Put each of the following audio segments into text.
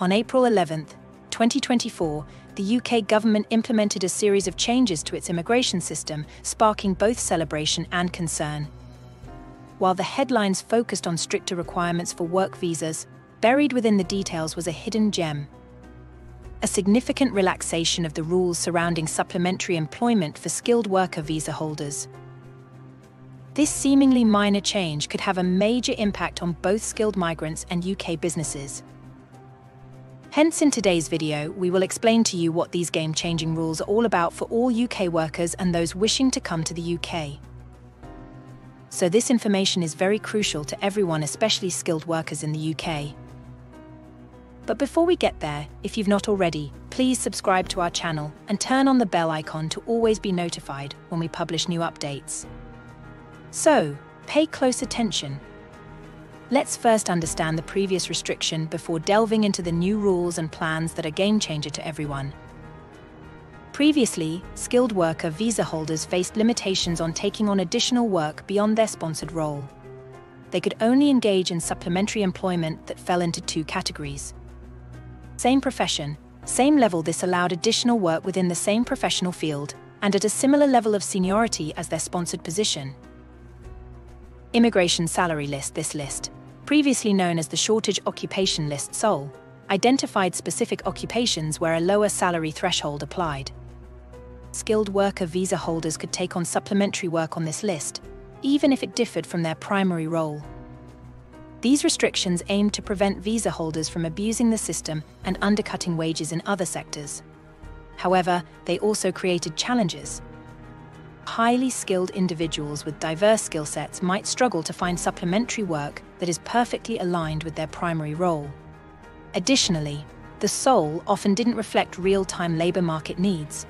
On April 11, 2024, the UK government implemented a series of changes to its immigration system, sparking both celebration and concern. While the headlines focused on stricter requirements for work visas, buried within the details was a hidden gem. A significant relaxation of the rules surrounding supplementary employment for skilled worker visa holders. This seemingly minor change could have a major impact on both skilled migrants and UK businesses. Hence, in today's video, we will explain to you what these game changing rules are all about for all UK workers and those wishing to come to the UK. So, this information is very crucial to everyone, especially skilled workers in the UK. But before we get there, if you've not already, please subscribe to our channel and turn on the bell icon to always be notified when we publish new updates. So, pay close attention Let's first understand the previous restriction before delving into the new rules and plans that are game changer to everyone. Previously, skilled worker visa holders faced limitations on taking on additional work beyond their sponsored role. They could only engage in supplementary employment that fell into two categories. Same profession, same level this allowed additional work within the same professional field and at a similar level of seniority as their sponsored position. Immigration Salary List This list previously known as the Shortage Occupation List SOL, identified specific occupations where a lower salary threshold applied. Skilled worker visa holders could take on supplementary work on this list, even if it differed from their primary role. These restrictions aimed to prevent visa holders from abusing the system and undercutting wages in other sectors. However, they also created challenges, highly skilled individuals with diverse skill sets might struggle to find supplementary work that is perfectly aligned with their primary role. Additionally, the SOL often didn't reflect real-time labour market needs.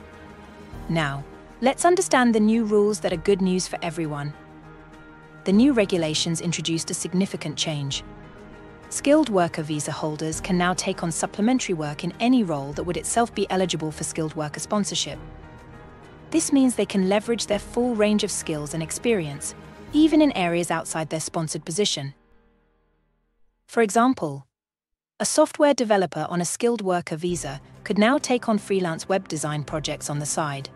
Now, let's understand the new rules that are good news for everyone. The new regulations introduced a significant change. Skilled worker visa holders can now take on supplementary work in any role that would itself be eligible for skilled worker sponsorship. This means they can leverage their full range of skills and experience, even in areas outside their sponsored position. For example, a software developer on a skilled worker visa could now take on freelance web design projects on the side.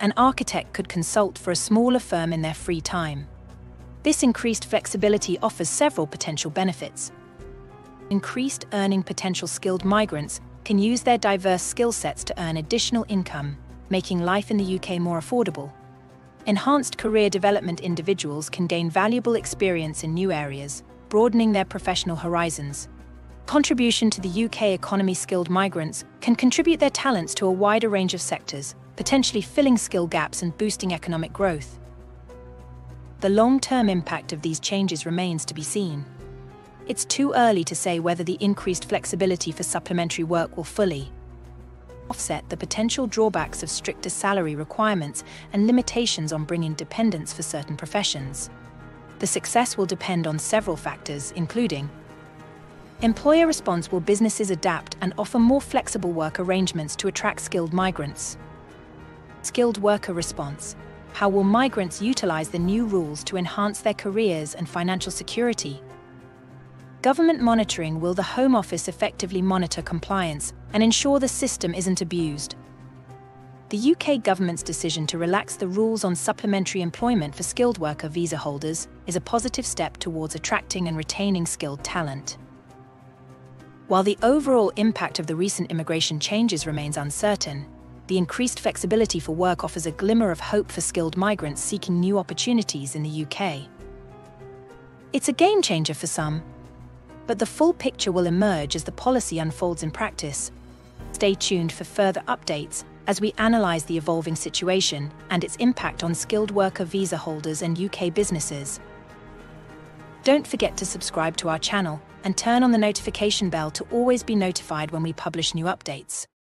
An architect could consult for a smaller firm in their free time. This increased flexibility offers several potential benefits. Increased earning potential skilled migrants can use their diverse skill sets to earn additional income making life in the UK more affordable. Enhanced career development individuals can gain valuable experience in new areas, broadening their professional horizons. Contribution to the UK economy skilled migrants can contribute their talents to a wider range of sectors, potentially filling skill gaps and boosting economic growth. The long-term impact of these changes remains to be seen. It's too early to say whether the increased flexibility for supplementary work will fully, offset the potential drawbacks of stricter salary requirements and limitations on bringing dependents for certain professions. The success will depend on several factors, including Employer response will businesses adapt and offer more flexible work arrangements to attract skilled migrants? Skilled worker response. How will migrants utilize the new rules to enhance their careers and financial security? Government monitoring will the Home Office effectively monitor compliance and ensure the system isn't abused. The UK government's decision to relax the rules on supplementary employment for skilled worker visa holders is a positive step towards attracting and retaining skilled talent. While the overall impact of the recent immigration changes remains uncertain, the increased flexibility for work offers a glimmer of hope for skilled migrants seeking new opportunities in the UK. It's a game changer for some, but the full picture will emerge as the policy unfolds in practice. Stay tuned for further updates as we analyse the evolving situation and its impact on skilled worker visa holders and UK businesses. Don't forget to subscribe to our channel and turn on the notification bell to always be notified when we publish new updates.